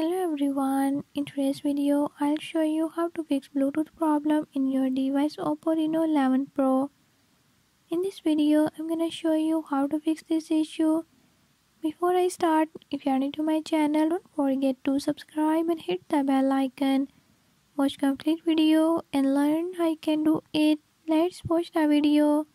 Hello everyone, in today's video I'll show you how to fix Bluetooth problem in your device Oppo Reno 11 Pro. In this video I'm gonna show you how to fix this issue. Before I start, if you are new to my channel don't forget to subscribe and hit the bell icon. Watch complete video and learn how you can do it. Let's watch the video.